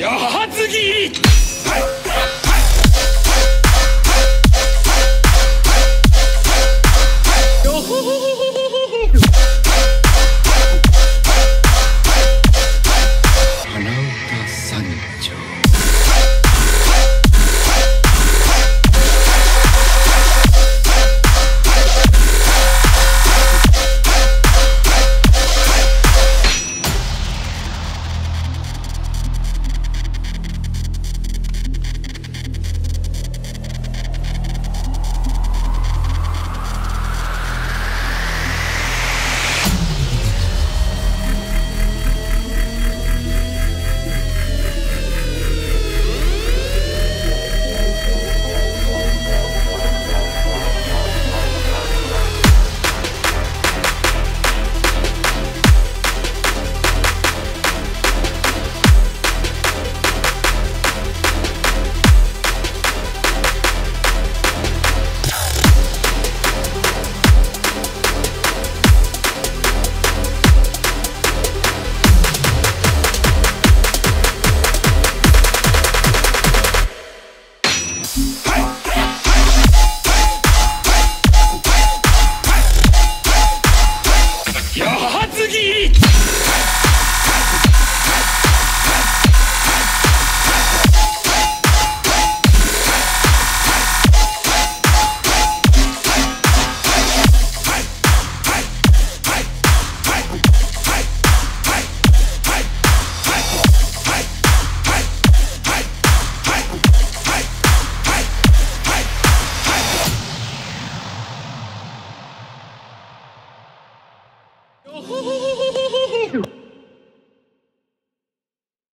八、はい Eat it! Ooh.